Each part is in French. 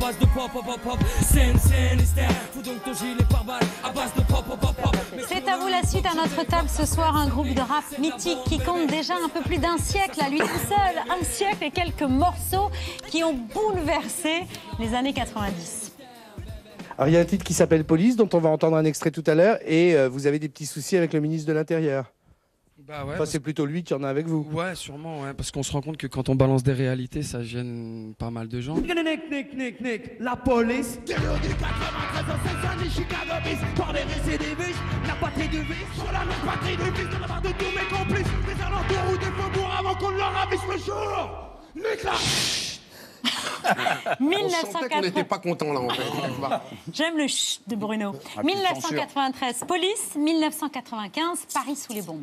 base de pop pop pop pop. Scène, scène, Faut donc ton gilet par balle à base de pop pop pop pop. C'est à vous la suite à notre table ce soir, un groupe de rap mythique qui compte déjà un peu plus d'un siècle à lui tout seul. Un siècle et quelques morceaux qui ont bouleversé les années 90. Alors, il y a un titre qui s'appelle Police, dont on va entendre un extrait tout à l'heure, et euh, vous avez des petits soucis avec le ministre de l'Intérieur. Bah ouais, Enfin, c'est plutôt lui qui en a avec vous. Ouais, sûrement, ouais, parce qu'on se rend compte que quand on balance des réalités, ça gêne pas mal de gens. Nick, nick, nick, nick, la police. Terreur du 93 en 16 années, Chicago bis. Par les récidivistes, la patrie du vice. Sur la même patrie du vice, dans la barre de tous mes complices. Alentours ou des faubourgs avant qu'on ne leur ravisse le jour. Nick la. On sentait qu'on n'était 1980. pas content là en fait. J'aime le ch de Bruno. Ah, puis 1993, police. 1995, Paris sous les bombes.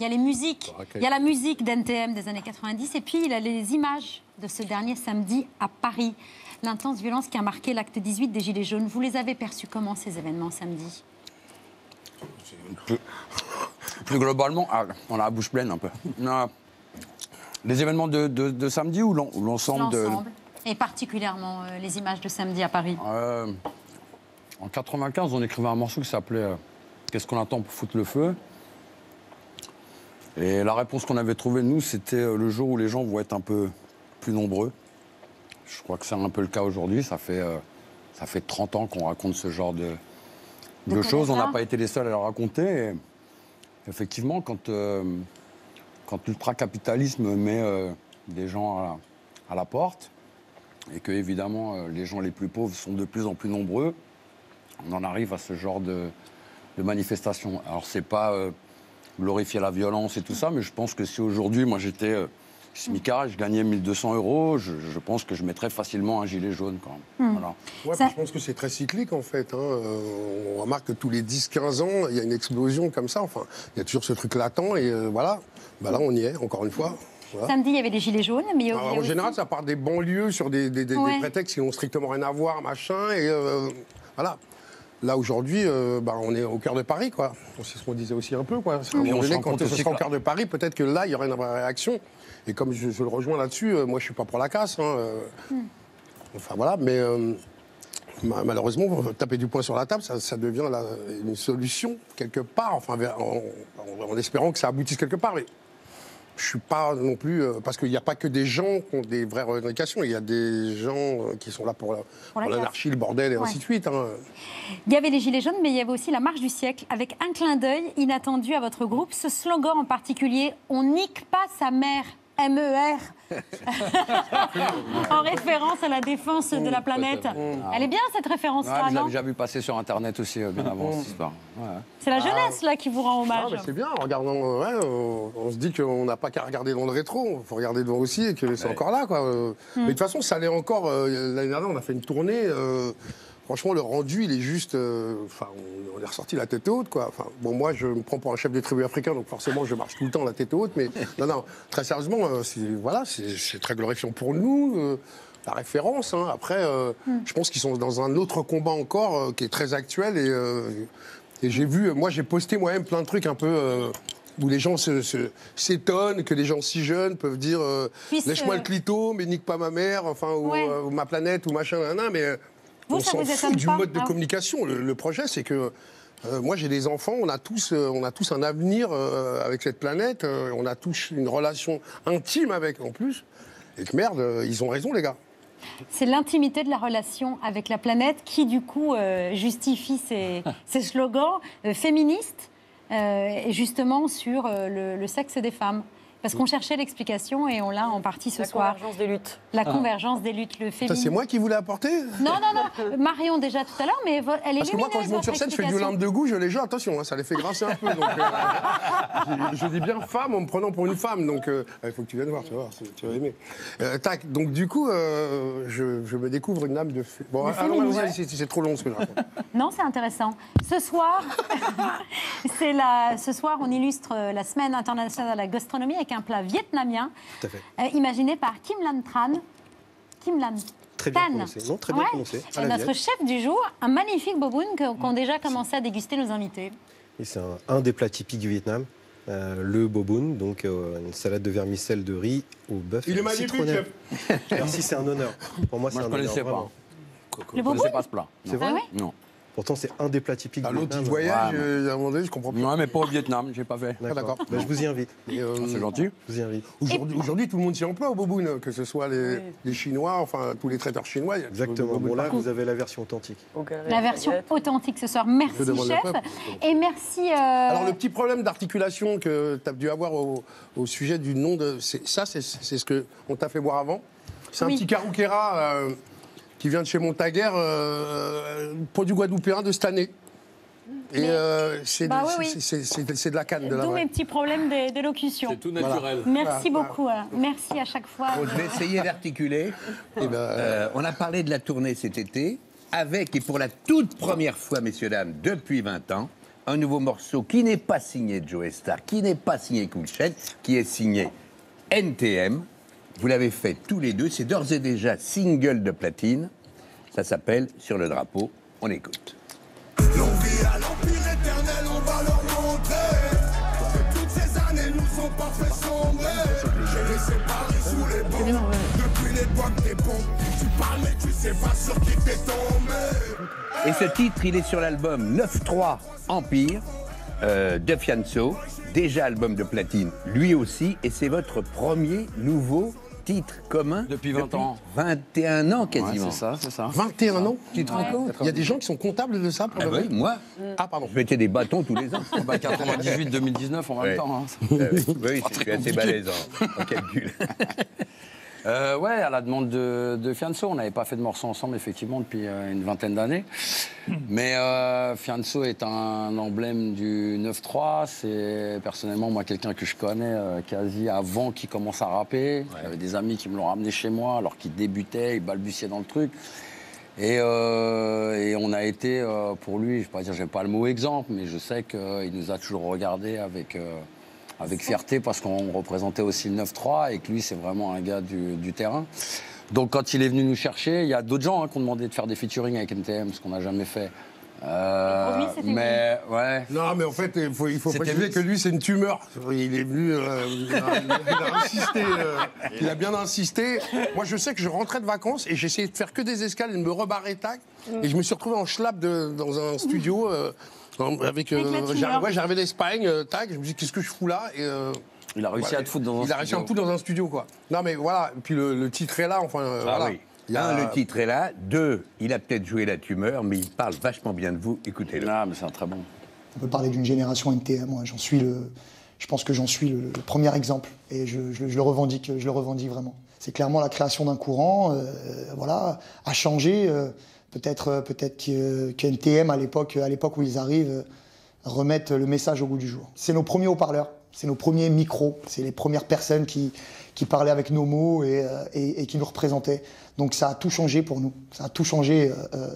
Il y a les musiques, il y a la musique d'NTM des années 90 et puis il y a les images de ce dernier samedi à Paris. L'intense violence qui a marqué l'acte 18 des Gilets jaunes. Vous les avez perçus comment ces événements samedi? Plus, plus globalement, ah, on a la bouche pleine un peu. Les événements de, de- de samedi ou l'en- ou l'ensemble de. L'ensemble. Et particulièrement euh, les images de samedi à Paris. Euh, en 95, on écrivait un morceau qui s'appelait euh, Qu'est-ce qu'on attend pour foutre le feu? Et la réponse qu'on avait trouvée, nous, c'était euh, le jour où les gens vont être un peu plus nombreux. Je crois que c'est un peu le cas aujourd'hui. Ça fait, euh, ça fait 30 ans qu'on raconte ce genre de, De de choses. On n'a pas été les seuls à le raconter. Et effectivement, quand, euh, quand l'ultracapitalisme met euh, des gens à la, à la porte, et que évidemment les gens les plus pauvres sont de plus en plus nombreux, on en arrive à ce genre de, de manifestation. Alors c'est pas glorifier la violence et tout ça, mais je pense que si aujourd'hui moi j'étais euh, smicard, je gagnais 1200 euros, je, je pense que je mettrais facilement un gilet jaune quand même. Voilà. Ouais, Ça- puis je pense que c'est très cyclique en fait. hein. Euh, on remarque que tous les 10-15 ans, il y a une explosion comme ça. Enfin, il y a toujours ce truc latent et euh, voilà. Bah là, on y est, encore une fois. Voilà. Samedi, il y avait les Gilets jaunes, mais Alors, en aussi- général, ça part des banlieues sur des, des- des- des prétextes qui n'ont strictement rien à voir, machin. Et euh, voilà. Là, aujourd'hui, euh, bah, on est au cœur de Paris, quoi. C'est ce qu'on disait aussi un peu, quoi. Puis moment on donné, quand ce sera au cœur de Paris, peut-être que là, il y aurait une vraie réaction. Et comme je, je le rejoins là-dessus, euh, moi, je suis pas pour la casse. hein, euh. Enfin, voilà, mais... euh, ma- Malheureusement, taper du poing sur la table, ça, ça devient la- une solution quelque part, enfin, en, en- en espérant que ça aboutisse quelque part. Mais je suis pas non plus euh, parce qu'il n'y a pas que des gens qui ont des vraies revendications. Il y a des gens euh, qui sont là pour la- pour la l'anarchie, le bordel et Ouais. ainsi de suite. hein. Il y avait les Gilets jaunes, mais il y avait aussi la marche du siècle, avec un clin d'œil inattendu à votre groupe. Ce slogan en particulier, on nique pas sa mère. MER, en référence à la défense de la planète. Elle est bien cette Ouais, référence-là, l'avais non déjà vu passer sur Internet aussi euh, bien avant cette histoire. Ouais. C'est la jeunesse là qui vous rend Ah, hommage. mais c'est bien, en regardant, euh, ouais, on, on se dit qu'on n'a pas qu'à regarder dans le rétro, il faut regarder devant aussi et que c'est encore là. Quoi. Euh, Mais de toute façon, ça allait encore. euh, L'année dernière, on a fait une tournée. euh, franchement, le rendu, il est juste. euh, Enfin, on, on est ressorti la tête haute. Quoi. Enfin, bon, moi, je me prends pour un chef de tribu africain, donc forcément, je marche tout le temps la tête haute. Mais non, non, très sérieusement, euh, c'est voilà, c'est très glorifiant pour nous. euh, la référence. hein. Après, euh, je pense qu'ils sont dans un autre combat encore euh, qui est très actuel et. euh, et j'ai vu, moi j'ai posté moi-même plein de trucs un peu euh, où les gens se- se- s'étonnent que des gens si jeunes peuvent dire euh, lèche-moi euh, le clito, mais nique pas ma mère, enfin ou, Ouais. euh, ou ma planète ou machin, nan, mais euh, Vous, on ça vous étonne du pas mode de Ah. communication. Le, le projet, c'est que euh, moi j'ai des enfants, on a tous, euh, on a tous un avenir euh, avec cette planète, on a tous une relation intime avec en plus. Et que merde, ils ont raison les gars. C'est l'intimité de la relation avec la planète qui, du coup, justifie ces, ces slogans féministes et justement sur le, le sexe des femmes. Parce qu'on cherchait l'explication et on l'a en partie ce La soir. convergence des luttes. La convergence des luttes, le Ça, féminisme. c'est moi qui voulais apporter Non, non, non. Marion, déjà tout à l'heure, mais elle est Parce que moi, quand je monte sur scène, je fais du limpe de gouge, les gens, attention, hein, ça les fait grincer un peu. Donc, euh, je, je dis bien femme en me prenant pour une femme. Donc, euh, il faut que tu viennes voir, tu vas voir, tu vas aimer. Euh, tac, donc du coup, euh, je, je me découvre une âme de... Bon, féministe. allons-y, c'est c'est trop long ce que je raconte. Non, c'est intéressant. Ce soir, c'est la, ce soir, on illustre la semaine internationale de la gastronomie avec un plat vietnamien Tout à fait. euh, imaginé par Kim Lan Tran. Kim Lan Très bien Tan. prononcé. Non, très bien Ouais. prononcé. À Et la notre chef du jour, un magnifique boboon qu'ont déjà commencé à déguster nos invités. Et c'est un, un des plats typiques du Vietnam. euh, le boboon, donc euh, une salade de vermicelle de riz au bœuf. Il et est magnifique, chef. Merci, c'est un honneur. Pour moi, c'est un je connaissais honneur. pas. vraiment. Le Je boboon connaissais pas ce plat. C'est vrai Ah ouais? Non. Pourtant, c'est un des plats typiques À du l'autre petit voyage, euh, à un moment donné, je comprends plus. Non, mais pas au Vietnam, j'ai pas fait. Ah, d'accord. Bah, je vous y invite. Euh, Ah, C'est gentil. Je vous y invite. Aujourd'hui, tout le monde s'y emploie au boboon, que ce soit les, les Chinois, enfin tous les traiteurs chinois. il Exactement. Bon, là, vous avez la version authentique. La version authentique ce soir. Merci, chef. Et merci. euh, Alors le petit problème d'articulation que tu as dû avoir au, au sujet du nom de... Ça, c'est c'est ce qu'on t'a fait boire avant. C'est un Oui. petit carouquera euh, qui vient de chez Montaguer, euh, produit guadeloupéen de cette année. Et euh, c'est Bah de- oui, oui. c'est- c'est- c'est- c'est de la canne, D'où mes petits problèmes d'é- d'élocution. tout naturel. Merci beaucoup. Alain. Merci à chaque fois. Bon, je vais essayer d'articuler. Eh ben, Euh, on a parlé de la tournée cet été, avec, et pour la toute première fois, messieurs, dames, depuis 20 ans, un nouveau morceau qui n'est pas signé Joe Star, qui n'est pas signé Cool Chain, qui est signé NTM. Vous l'avez fait tous les deux, c'est d'ores et déjà single de platine. Ça s'appelle Sur le drapeau. On écoute. Et ce titre, il est sur l'album 9-3 Empire euh, de Fianso, déjà album de platine, lui aussi, et c'est votre premier nouveau titre commun Depuis 20 ans. 21 ans Ouais, quasiment. c'est ça, c'est ça. 21 ans Tu te rends compte? Il y a des gens qui sont comptables de ça pour Ah le bah oui, moi, Ah, pardon. je mettais des bâtons tous les ans. Bah, 98-2019 en même Ouais. temps. hein. Euh, oui, je suis assez balèze en, en calcul. Euh, ouais, à la demande de, de Fianso. On n'avait pas fait de morceaux ensemble, effectivement, depuis euh, une vingtaine d'années. Mais euh, Fianso est un emblème du 9-3. C'est personnellement, moi, quelqu'un que je connais euh, quasi avant qu'il commence à rapper. J'avais des amis qui me l'ont ramené chez moi alors qu'il débutait, il balbutiait dans le truc. Et, euh, et on a été, euh, pour lui, je ne vais pas dire, j'aime pas le mot exemple, mais je sais qu'il nous a toujours regardé avec, euh, avec fierté parce qu'on représentait aussi le 9-3 et que lui, c'est vraiment un gars du, du terrain. Donc quand il est venu nous chercher, il y a d'autres gens hein, qui ont demandé de faire des featuring avec NTM, ce qu'on n'a jamais fait. Euh, Mais lui, ouais, Non, mais en fait, il faut, il faut préciser lui. que lui, c'est une tumeur. Il est venu, euh, il, a, il a insisté, euh, il a bien insisté. Moi, je sais que je rentrais de vacances et j'essayais de faire que des escales et de me rebarrer, tac. Et je me suis retrouvé en schlapp de- dans un studio en- avec. Euh, ouais, j'arrivais d'Espagne, euh, tac. Je me dis, qu'est-ce que je fous là et, euh, il a réussi ouais, à te foutre dans un Il a réussi à me studio. foutre dans un studio, quoi. Non, mais voilà. Et puis le, le titre est là, enfin. euh, Ah voilà. oui. Il y a- Un, le titre est là. Deux, il a peut-être joué la tumeur, mais il parle vachement bien de vous. Écoutez-le. Ah, mais c'est un très bon. On peut parler d'une génération NTM. Moi, j'en suis le. Je pense que j'en suis le, le premier exemple et je, je- je le revendique. Je le revendique vraiment. C'est clairement la création d'un courant. euh, voilà, a changé. Euh, peut-être, euh, peut-être que, que NTM à l'époque, à l'époque où ils arrivent, euh, remettent le message au goût du jour. C'est nos premiers haut-parleurs. C'est nos premiers micros. C'est les premières personnes qui qui parlaient avec nos mots et, euh, et- et qui nous représentaient. Donc ça a tout changé pour nous. Ça a tout changé euh, euh,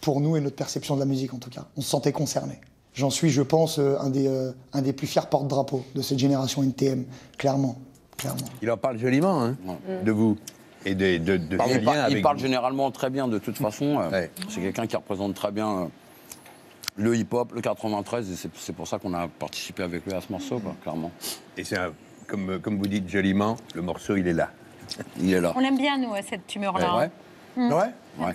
pour nous et notre perception de la musique en tout cas. On se sentait concernés. J'en suis, je pense, euh, un des, euh, un des plus fiers porte-drapeaux de cette génération NTM, clairement. clairement. Il en parle joliment, hein, de vous. Et de, de, de Il parle, il avec parle vous. généralement très bien de toute façon. euh, Ouais. C'est quelqu'un qui représente très bien euh, le hip-hop, le 93, et c'est- pour ça qu'on a participé avec lui à ce morceau, quoi, clairement. Et c'est un- comme, comme vous dites joliment, le morceau, il est là. Il est là. On l'aime bien, nous, à cette tumeur-là. Ouais. hein. Ouais. Ouais.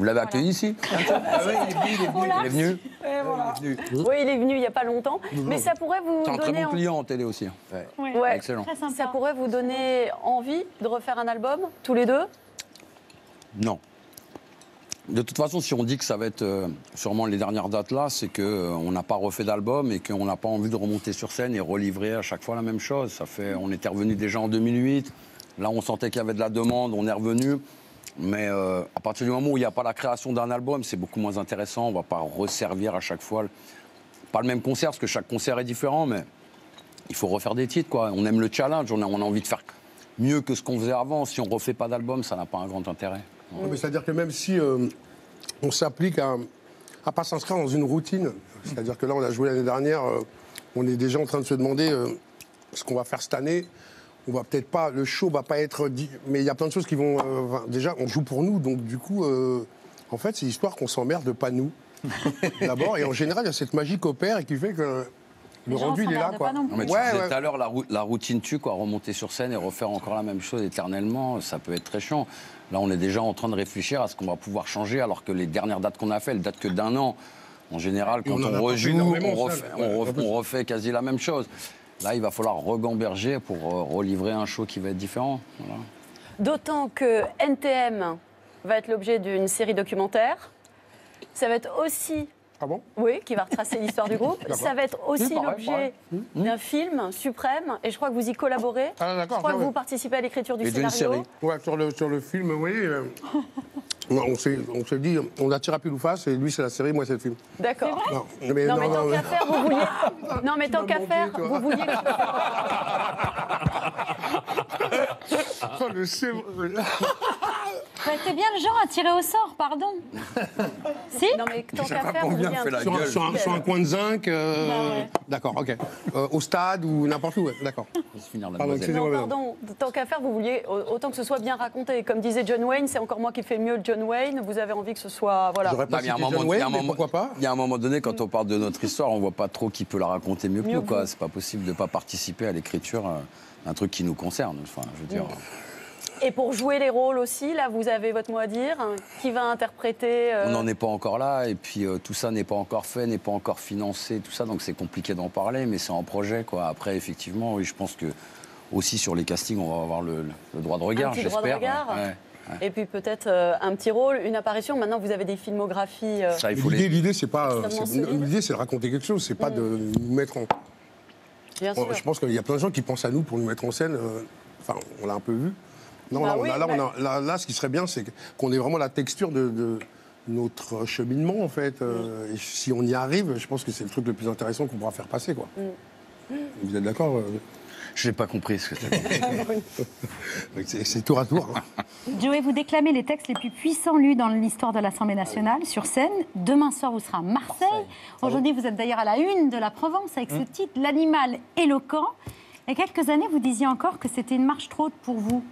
Vous l'avez accueilli ici Ah oui, il est venu, il est venu. Il est venu Et voilà. Oui, il est venu il n'y a pas longtemps. Mais ça pourrait vous C'est un très donner. bon en- client en télé aussi. hein. Ouais. Ouais. Excellent. Ça pourrait vous donner envie de refaire un album, tous les deux? Non. De toute façon, si on dit que ça va être euh, sûrement les dernières dates là, c'est qu'on n'a pas refait d'album et qu'on n'a pas envie de remonter sur scène et relivrer à chaque fois la même chose. Ça fait, on était revenu déjà en 2008. Là, on sentait qu'il y avait de la demande, on est revenu. Mais euh, à partir du moment où il n'y a pas la création d'un album, c'est beaucoup moins intéressant. On ne va pas resservir à chaque fois, pas le même concert, parce que chaque concert est différent, mais il faut refaire des titres. On aime le challenge, on a, envie de faire mieux que ce qu'on faisait avant. Si on ne refait pas d'album, ça n'a pas un grand intérêt. C'est-à-dire que même si euh, on s'applique à à pas s'inscrire dans une routine, c'est-à-dire que là, on a joué l'année dernière, euh, on est déjà en train de se demander ce qu'on va faire cette année. On va peut-être pas, le show va pas être dit, mais il y a plein de choses qui vont. euh, déjà, on joue pour nous, donc du coup, euh, en fait, c'est l'histoire qu'on s'emmerde pas nous. D'abord, et en général, il y a cette magie qui opère et qui fait que le Les rendu, il est là, quoi. non mais tu Ouais, disais tout à l'heure, la, rou- la routine tue, quoi. Remonter sur scène et refaire encore la même chose éternellement, ça peut être très chiant. Là, on est déjà en train de réfléchir à ce qu'on va pouvoir changer, alors que les dernières dates qu'on a fait, elles datent que d'un an. En général, Et quand on rejoue, refait, on refait quasi la même chose. Là, il va falloir regamberger pour euh, relivrer un show qui va être différent. Voilà. D'autant que NTM va être l'objet d'une série documentaire. Ça va être aussi. Ah bon? Oui, qui va retracer l'histoire du groupe. Ça va être aussi Oui, l'objet pareil. d'un film suprême. Et je crois que vous y collaborez. Ah, d'accord, je crois que vous participez à l'écriture du Et d'une scénario. série. Ouais, sur le, sur le film, oui. euh, on s'est on s'est dit, on a tiré à pile ou face, et lui, c'est la série, moi, c'est le film. D'accord. Non, mais, non, mais non, tant non, qu'à mais- faire, vous vouliez. Non, mais tant qu'à faire, toi. vous vouliez. Oh, le c'est- Ouais, T'es bien le genre à tirer au sort, pardon. si Non, mais tant qu'à pas faire, vous combien vouliez un fait la sur, un, peu sur un- de sur un coin de zinc. euh, Bah ouais. D'accord, ok. Euh, au stade ou n'importe où, ouais, d'accord. Pardon, Non, pardon, tant qu'à faire, vous vouliez au- autant que ce soit bien raconté. Comme disait John Wayne, c'est encore moi qui fais mieux John Wayne. Vous avez envie que ce soit. Voilà. Non, mais il y a un moment- pas Il y a un moment donné, quand on parle de notre histoire, on voit pas trop qui peut la raconter mieux que Mieux nous. que. C'est pas possible de pas participer à l'écriture euh, d'un truc qui nous concerne. Enfin, je veux dire. Et pour jouer les rôles aussi, là, vous avez votre mot à dire. Qui va interpréter euh, On n'en est pas encore là, et puis euh, tout ça n'est pas encore fait, n'est pas encore financé, tout ça, donc c'est compliqué d'en parler, mais c'est en projet, quoi. Après, effectivement, oui, je pense que aussi sur les castings, on va avoir le, le droit de regard, j'espère. ouais. Et puis peut-être euh, un petit rôle, une apparition. Maintenant, vous avez des filmographies. euh, Ça, il Mais faut L'idée, les- l'idée, c'est pas. euh. L'idée, c'est de raconter quelque chose, c'est pas de nous mettre en. Bien Bon, sûr. Je pense qu'il y a plein de gens qui pensent à nous pour nous mettre en scène. euh, Enfin, on l'a un peu vu. Non, Bah là, on oui, a- là, on a- là, là, ce qui serait bien, c'est qu'on ait vraiment la texture de, de notre cheminement, en fait. euh, et si on y arrive, je pense que c'est le truc le plus intéressant qu'on pourra faire passer, quoi. Mm. Vous êtes d'accord euh? Je n'ai pas compris ce que c'était. C'est c'est tour à tour. hein. Joey, vous déclamez les textes les plus puissants lus dans l'histoire de l'Assemblée nationale sur scène. Demain soir, vous serez à Marseille. Aujourd'hui, vous êtes d'ailleurs à la une de la Provence avec ce titre, L'animal éloquent. Il y a quelques années, vous disiez encore que c'était une marche trop haute pour vous.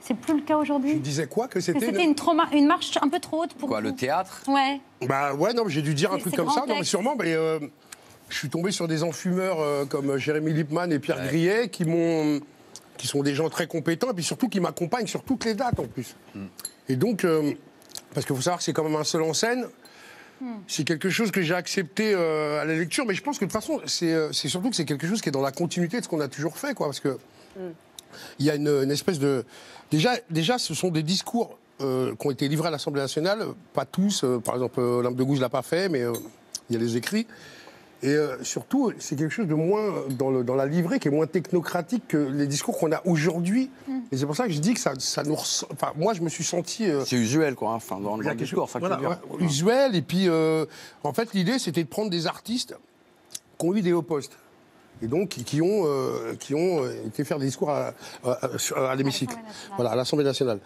C'est plus le cas Je aujourd'hui disais quoi Que c'était c'était une, marche un peu trop haute pour Quoi, vous le théâtre Ouais. Bah ouais, non, mais j'ai dû dire un truc comme ça, non, mais sûrement. Mais, euh, je suis tombé sur des enfumeurs euh, comme Jérémy Lippmann et Pierre Grillet qui m'ont, qui sont des gens très compétents et puis surtout qui m'accompagnent sur toutes les dates en plus. Et donc, euh, parce qu'il faut savoir que c'est quand même un seul en scène. C'est quelque chose que j'ai accepté euh, à la lecture, mais je pense que de toute façon, c'est euh, c'est surtout que c'est quelque chose qui est dans la continuité de ce qu'on a toujours fait, quoi. Parce que il y a une, une espèce de. Déjà, déjà, ce sont des discours euh, qui ont été livrés à l'Assemblée nationale, pas tous. euh, par exemple, euh, Olympe de Gouges ne l'a pas fait, mais euh, il y a les écrits. Et euh, surtout, c'est quelque chose de moins dans, le- dans la livrée qui est moins technocratique que les discours qu'on a aujourd'hui. Et c'est pour ça que je dis que ça, ça nous. ressent- Enfin, moi, je me suis senti. euh, C'est usuel, quoi, hein, enfin, dans, le discours, chose- voilà, ouais, usuel. Et puis, euh, en fait, l'idée, c'était de prendre des artistes qui ont eu des hauts postes. Et donc, qui, ont, euh, qui ont euh, été faire des discours à, à- à- à l'hémicycle. Voilà, à l'Assemblée nationale.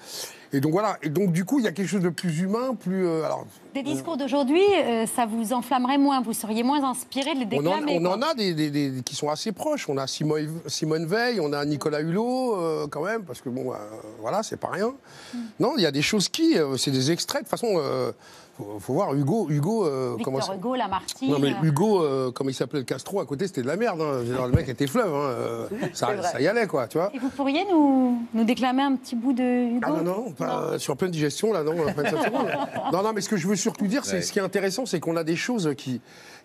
Et donc, voilà. Et donc, du coup, il y a quelque chose de plus humain, plus. euh, alors, Des discours d'aujourd'hui, euh, ça vous enflammerait moins, vous seriez moins inspiré de les on en, déclamer. on en a des, des- des- qui sont assez proches. On a Simone, Simone Veil, on a Nicolas Hulot, euh, quand même, parce que bon, euh, voilà, c'est pas rien. Mm. Non, il y a des choses qui. euh, c'est des extraits. De toute façon, euh, faut, faut voir Hugo. Hugo euh, comment Victor ça- Hugo, Lamartine. Non, mais Hugo, euh, comme il s'appelait le Castro, à côté, c'était de la merde. hein. Le mec était fleuve. hein, euh, ça, y allait, quoi, tu vois. Et vous pourriez nous, nous déclamer un petit bout de Hugo? Ah non, non, pas sur pleine digestion, là, non. seconde. non, non, mais ce que je veux surtout dire, c'est Ouais. ce qui est intéressant, c'est qu'on a des choses qui,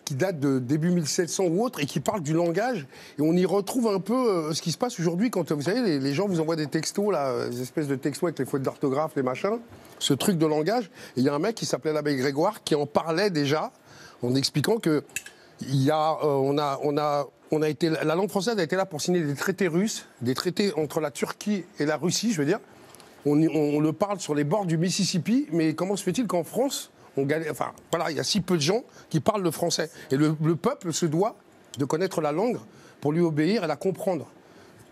qui date de début 1700 ou autre et qui parle du langage. Et on y retrouve un peu euh, ce qui se passe aujourd'hui quand, vous savez, les, les gens vous envoient des textos, là, euh, des espèces de textos avec les fautes d'orthographe, les machins, ce truc de langage. Et il y a un mec qui s'appelait l'abbé Grégoire qui en parlait déjà en expliquant que il y a, euh, on a, on a, on a été, la langue française a été là pour signer des traités russes, des traités entre la Turquie et la Russie, je veux dire. On, le parle sur les bords du Mississippi, mais comment se fait-il qu'en France, on galère, enfin, voilà, il y a si peu de gens qui parlent le français. Et le, le peuple se doit de connaître la langue pour lui obéir et la comprendre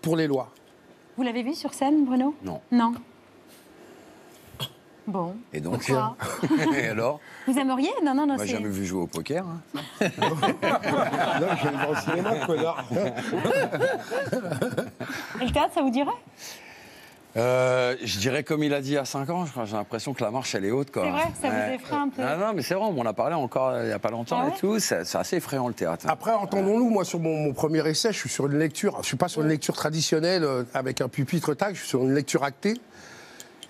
pour les lois. Vous l'avez vu sur scène, Bruno? Non. Non. Bon. Et donc Et alors? Vous aimeriez? Non, non, non. On m'a c'est- jamais vu jouer au poker. hein. non, je vais au cinéma, connard. Et le théâtre, ça vous dirait? Euh, je dirais comme il a dit à 5 ans, j'ai l'impression que la marche elle est haute. quoi. C'est vrai, ça vous effraie un peu Ah non, mais c'est vrai, on en a parlé encore euh, il n'y a pas longtemps Ah et tout. C'est assez effrayant le théâtre. Après, entendons-nous, moi, sur mon, mon premier essai, je suis sur une lecture. Je suis pas sur une lecture traditionnelle euh, avec un pupitre tag, je suis sur une lecture actée.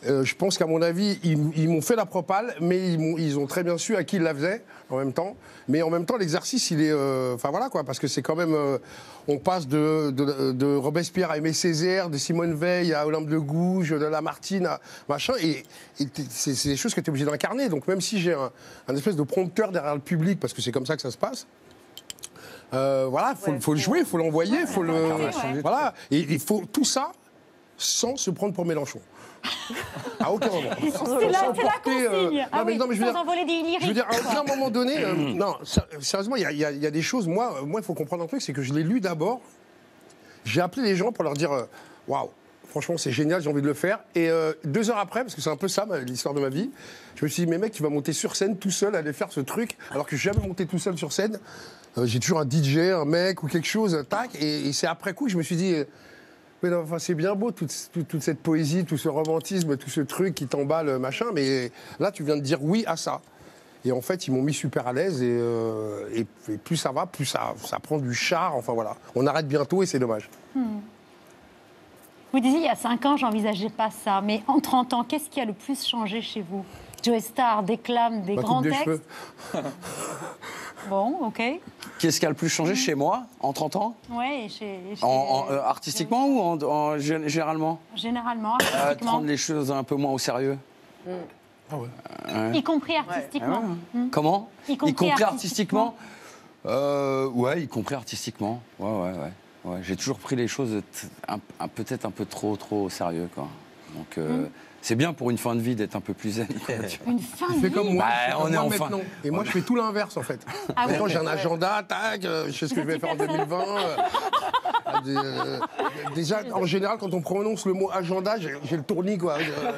Euh, je pense qu'à mon avis, ils, ils m'ont fait la propale, mais ils, ont très bien su à qui ils la faisaient en même temps. Mais en même temps, l'exercice, il est. euh, Enfin voilà quoi, parce que c'est quand même. euh, on passe de, de- de Robespierre à Aimé Césaire, de Simone Veil à Olympe de Gouges, de Lamartine à machin. Et, c'est des choses que tu es obligé d'incarner. Donc même si j'ai un, un espèce de prompteur derrière le public, parce que c'est comme ça que ça se passe. voilà, faut, faut le jouer, faut l'envoyer, faut le, voilà, et il faut tout ça sans se prendre pour Mélenchon. À aucun moment. C'est la, la euh, consigne. ah non, mais oui, non, mais je veux sans dire- envoler des lyriques. Je veux dire, à aucun moment donné, euh, non, sé- sérieusement, il y a- y, y des choses. Moi, euh, moi, il faut comprendre un truc, c'est que je l'ai lu d'abord. J'ai appelé les gens pour leur dire, euh, waouh, franchement, c'est génial, j'ai envie de le faire. Et euh, deux heures après, parce que c'est un peu ça l'histoire de ma vie, je me suis dit, mais mec, tu vas monter sur scène tout seul, aller faire ce truc, alors que je jamais monté tout seul sur scène. Euh, j'ai toujours un DJ, un mec ou quelque chose, tac. Et, et c'est après coup que je me suis dit. C'est bien beau toute, cette poésie, tout ce romantisme, tout ce truc qui t'emballe, machin, mais là tu viens de dire oui à ça. Et en fait, ils m'ont mis super à l'aise et, euh, plus ça va, plus ça, prend du char. Enfin voilà, on arrête bientôt et c'est dommage. Vous disiez, il y a 5 ans, j'envisageais pas ça. Mais en 30 ans, qu'est-ce qui a le plus changé chez vous? Joe Star déclame des Ma grands des textes. cheveux. Bon, ok. Qu'est-ce qui a le plus changé chez moi en 30 ans Ouais, et chez, chez- En- en, euh, Artistiquement ou en, en- gé- généralement Généralement, Euh, artistiquement. Prendre les choses un peu moins au sérieux. Y compris artistiquement. Comment Y compris artistiquement Euh, Ouais, y compris artistiquement. Ouais, ouais, ouais. ouais. J'ai toujours pris les choses peut-être un peu trop, trop au sérieux, quoi. Donc, euh, c'est bien pour une fin de vie d'être un peu plus zen. quoi, tu vois. Une fin de fais vie. comme moi, Bah, je fais on comme est moi en fin-. Et moi, je fais tout l'inverse en fait. Ah oui Maintenant, j'ai un agenda, tac, euh, je sais ce que je vais faire en 2020. euh, euh, déjà, en général, quand on prononce le mot agenda, j'ai j'ai le tournis quoi. Euh,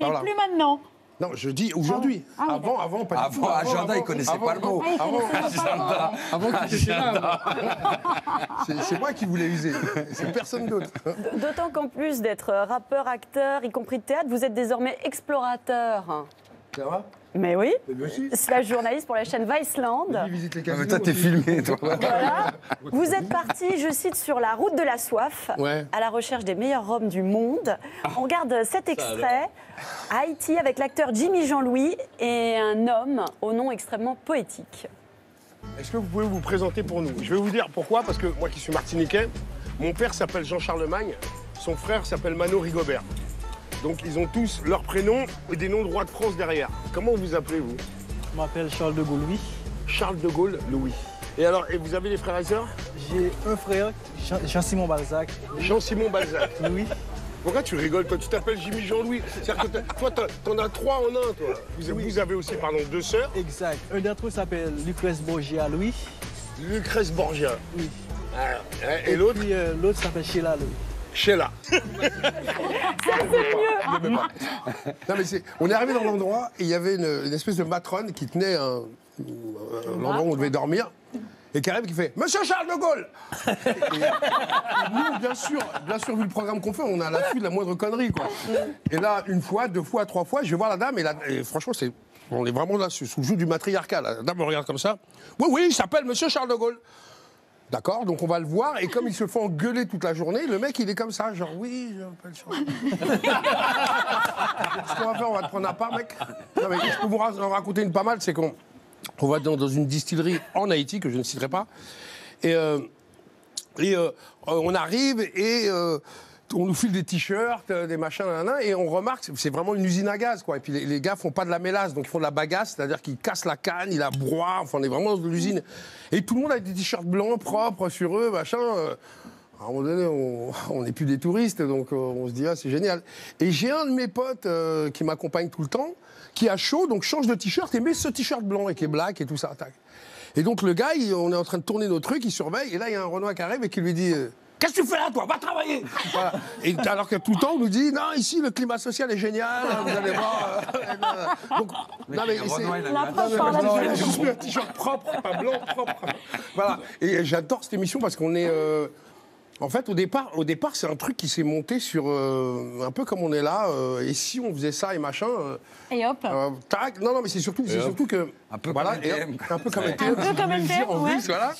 Et voilà. plus maintenant. Non, je dis aujourd'hui. Ah oui, avant, avant, pas du tout. Avant, agenda, il connaissait avant, pas le mot. Ah, il Avant, connaissait pas le mot. avant était là. C'est- C'est moi qui voulais user. C'est personne d'autre. D'autant qu'en plus d'être rappeur, acteur, y compris de théâtre, vous êtes désormais explorateur. Ça va? Mais oui, aussi. slash journaliste pour la chaîne Viceland. Lui visite les Ah, mais casinos toi, t'es filmé, toi. Voilà. Vous êtes parti, je cite, sur la route de la soif, Ouais. à la recherche des meilleurs rhums du monde. On regarde cet extrait à Haïti avec l'acteur Jimmy Jean-Louis et un homme au nom extrêmement poétique. Est-ce que vous pouvez vous présenter pour nous? Je vais vous dire pourquoi, parce que moi qui suis martiniquais, mon père s'appelle Jean Charlemagne, son frère s'appelle Mano Rigobert. Donc ils ont tous leur prénom et des noms de rois de France derrière. Comment vous appelez vous Je m'appelle Charles de Gaulle, oui. Charles de Gaulle, Louis. Et alors, et vous avez des frères et sœurs? J'ai un frère, Jean- Jean-Simon Balzac. Jean-Simon Balzac. Oui. Pourquoi tu rigoles Toi, tu t'appelles Jimmy Jean-Louis. C'est-à-dire que toi, t'en as trois en un, toi. Vous, vous avez aussi, pardon, deux sœurs. Exact. Un d'entre eux s'appelle Lucrèce Borgia, Louis. Lucrèce Borgia. Oui. Ah, et l'autre? Euh, l'autre s'appelle Sheila, Louis. Sheila. Non, mais c'est- on est arrivé dans l'endroit et il y avait une, une espèce de matrone qui tenait un, un endroit où on devait dormir. Et qui arrive et qui fait Monsieur Charles de Gaulle nous, bien sûr, bien sûr, vu le programme qu'on fait, on a à l'affût de la moindre connerie, quoi. Et là, une fois, deux fois, trois fois, je vais voir la dame et, la- et franchement, c'est, on est vraiment là sous sous le joug du matriarcat. La dame me regarde comme ça. Oui, oui, il s'appelle Monsieur Charles de Gaulle. D'accord, donc on va le voir, et comme il se fait engueuler toute la journée, le mec il est comme ça, genre oui, je m'appelle Charles. Ce qu'on va faire, on va te prendre à part, mec. Non, mais je peux vous raconter une pas mal, c'est qu'on on va dans, dans une distillerie en Haïti, que je ne citerai pas. Et, euh, et euh, on arrive et euh, on nous file des t-shirts, euh, des machins, et on remarque, c'est- vraiment une usine à gaz, quoi. Et puis les, les gars font pas de la mélasse, donc ils font de la bagasse, c'est-à-dire qu'ils cassent la canne, ils la broient, enfin on est vraiment dans l'usine. Et tout le monde a des t-shirts blancs, propres sur eux, machin. euh, à un moment donné, on- n'est plus des touristes, donc euh, on se dit, ah, c'est génial. Et j'ai un de mes potes qui m'accompagne tout le temps, qui a chaud, donc change de t-shirt et met ce t-shirt blanc et qui est black et tout ça. tac. Et donc le gars, il- on est en train de tourner nos trucs, il surveille, et là, il y a un Renoir qui arrive et qui lui dit Qu'est-ce que tu fais là, toi? Va travailler Voilà. Et alors que tout le temps, on nous dit Non, ici, le climat social est génial, vous allez voir. euh, donc, non, mais c'est- La preuve par la non, suite. j'ai juste mis un t-shirt propre, pas blanc, propre. Voilà. Et j'adore cette émission parce qu'on est. euh, en fait, au départ, au départ, c'est un truc qui s'est monté sur euh, un peu comme on est là. euh, et si on faisait ça et machin, euh, Et hop. euh, tac. Non, non, mais c'est surtout, c'est surtout que Un peu voilà, comme et NTM, un peu comme. NTM, Un peu comme NTM, ouais. voilà.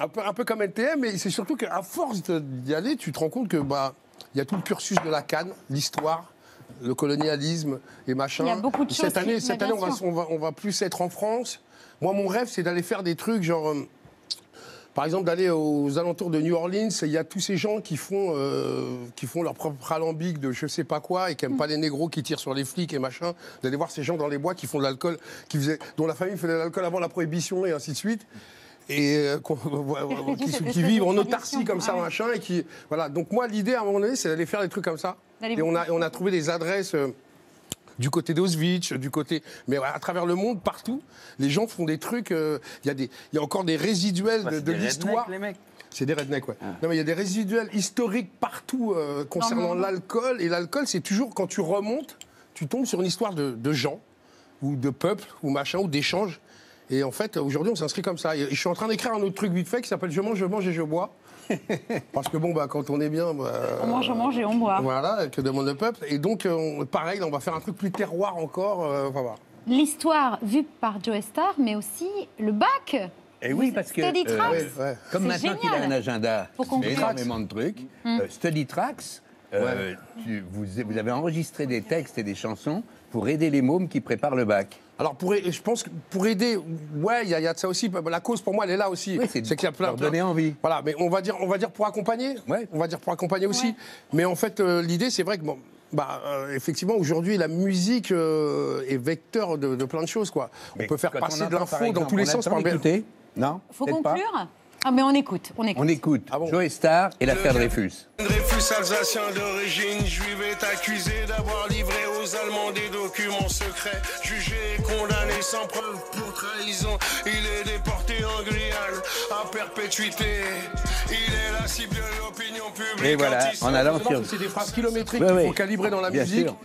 Un peu, un peu comme NTM, mais c'est surtout qu'à force d'y aller, tu te rends compte que bah, il y a tout le cursus de la canne, l'histoire. Le colonialisme et machin. Il y a beaucoup de choses Cette année, qui- cette année on, va, on, va, on va plus être en France. Moi, mon rêve, c'est d'aller faire des trucs genre. Par exemple, d'aller aux alentours de New Orleans, il y a tous ces gens qui font, euh, qui font leur propre alambic de je sais pas quoi et qui n'aiment pas les négros qui tirent sur les flics et machin. D'aller voir ces gens dans les bois qui font de l'alcool, qui faisaient, dont la famille faisait de l'alcool avant la prohibition et ainsi de suite. Et euh, qui, vivent en autarcie comme ça, Ah ouais. machin. Et qui, voilà. Donc, moi, l'idée à un moment donné, c'est d'aller faire des trucs comme ça. Et on a, on a trouvé des adresses. euh, du côté d'Auschwitz, du côté. Mais à travers le monde, partout, les gens font des trucs. euh, Il y, a des- il y a encore des résiduels de, de l'histoire. les mecs. C'est des rednecks, ouais. Non, mais il y a des résiduels historiques partout euh, concernant l'alcool. Et l'alcool, c'est toujours quand tu remontes, tu tombes sur une histoire de, de gens, ou de peuples, ou machin, ou d'échanges. Et en fait, aujourd'hui, on s'inscrit comme ça. Et je suis en train d'écrire un autre truc vite fait qui s'appelle Je mange, je mange et je bois. Parce que bon, bah, quand on est bien. bah, On mange, on mange et on boit. Voilà, que demande le peuple. Et donc, euh, on- pareil, on va faire un truc plus terroir encore. euh, on va voir. L'histoire vue par Joe Star, mais aussi le bac. Et oui, parce que Study euh, Tracks. ouais, ouais. comme maintenant qu'il a un agenda, Pour conclure. énormément de trucs, Hum. euh, Study Tracks, euh, tu- vous, vous avez enregistré des textes et des chansons pour aider les mômes qui préparent le bac. Alors, pour, je pense que pour aider, ouais, il y, a- il y a de ça aussi. La cause, pour moi, elle est là aussi. Oui, c'est qu'il y a plein leur plein- donner envie. Voilà, mais on va dire, on va dire pour accompagner. Ouais. On va dire pour accompagner aussi. Mais en fait, euh, l'idée, c'est vrai que bon. Bah, euh, effectivement, aujourd'hui, la musique euh, est vecteur de, de plein de choses. Quoi. On peut faire passer de l'info dans tous les sens. par d'écouter Non? Faut pas conclure? Ah, mais on écoute, on écoute. On écoute Ah bon Joe Star et l'affaire Dreyfus. Dreyfus, alsacien d'origine juive, est accusé d'avoir livré aux Allemands des documents secrets. Jugé et condamné sans preuve pour trahison, il est déporté en Guyane à perpétuité. Il est la cible de l'opinion publique. Et voilà, en allant sur... C'est des phrases kilométriques Ouais, qu'il faut calibrer dans la Bien musique. sûr.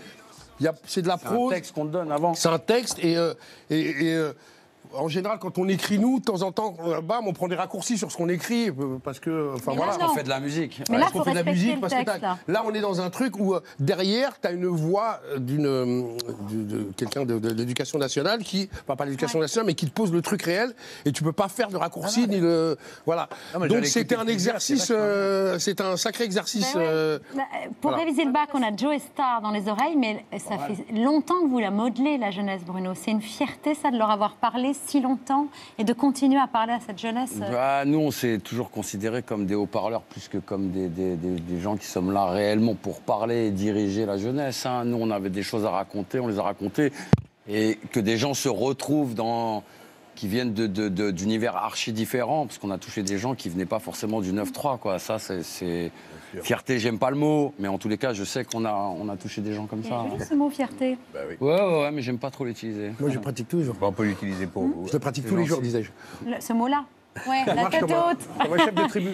Il y a- C'est de la Un prose. texte qu'on te donne avant. C'est un texte et, euh, et- et, euh, en général, quand on écrit nous, de temps en temps, bam, on prend des raccourcis sur ce qu'on écrit euh, parce que, enfin voilà. là, On fait de la musique. Mais là, Parce qu'on fait de la musique le parce texte, là. là on est dans un truc où euh, derrière tu as une voix euh, d'une de, de quelqu'un de, de l'éducation nationale qui enfin, pas l'éducation Ouais. nationale mais qui te pose le truc réel et tu peux pas faire de raccourci ni de voilà Non, donc c'était un exercice c'est euh, un sacré exercice ouais. euh, Bah, Pour voilà. réviser le bac, on a Joe Star dans les oreilles, mais ça fait longtemps que vous la modelez, la jeunesse, Bruno. C'est une fierté, ça, de leur avoir parlé si longtemps et de continuer à parler à cette jeunesse. euh, Bah, nous, on s'est toujours considérés comme des haut-parleurs plus que comme des, des- gens qui sommes là réellement pour parler et diriger la jeunesse. hein. Nous, on avait des choses à raconter, on les a racontées. Et que des gens se retrouvent dans qui viennent de- de- de- d'univers archi différents, parce qu'on a touché des gens qui venaient pas forcément du 9-3. Quoi. Ça, c'est- fierté, j'aime pas le mot, mais en tous les cas, je sais qu'on a, on a touché des gens comme C'est ça. joli ce mot, fierté. Ouais, ouais, ouais, mais j'aime pas trop l'utiliser. moi je pratique tous les jours Bon, on peut l'utiliser pour vous. je le pratique tous les jours disais-je ce mot-là. Ouais, la tête comme un- haute. comme un chef de tribu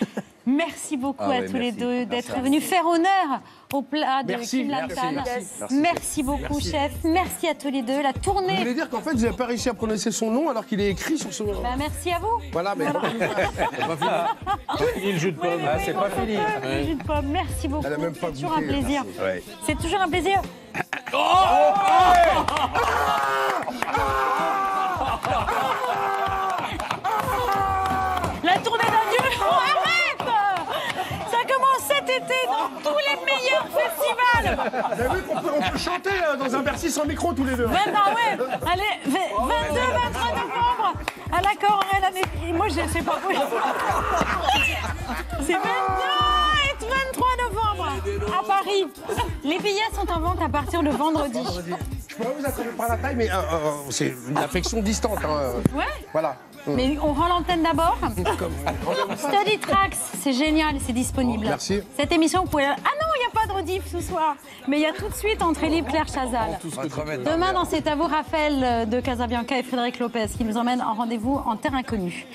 Merci beaucoup Ah à tous les deux d'être vous. venus faire honneur au plat de Merci, Kim merci, merci. Merci, beaucoup, chef. Merci à tous les deux. La je tournée. voulais dire qu'en fait vous n'avez pas réussi à prononcer son nom alors qu'il est écrit sur ce Bah, merci à vous. voilà mais fini le jus de pomme. Ah, c'est pas fini. Le jus de pomme. Merci beaucoup. Elle a même pas C'est toujours un plaisir. C'est toujours un plaisir. La été dans tous les meilleurs festivals vous avez vu qu'on peut, on peut chanter euh, dans un Bercy sans micro tous les deux hein. Maintenant, ouais Allez, 22, 23 novembre Et moi, je sais pas quoi. C'est maintenant et 23 novembre à Paris. Les billets sont en vente à partir de vendredi. Je pourrais vous attraper par la taille, mais euh, euh, c'est une affection distante. hein. Ouais. Voilà. Mais on rend l'antenne d'abord. Study Tracks, c'est génial, c'est disponible. Oh, merci. Cette émission, vous pouvez. Ah non, il n'y a pas de rediff ce soir. Mais il y a tout de suite Entrée libre Claire Chazal. Demain, dans C'est à vous, Raphaël de Casabianca et Frédéric Lopez qui nous emmènent en rendez-vous en terre inconnue.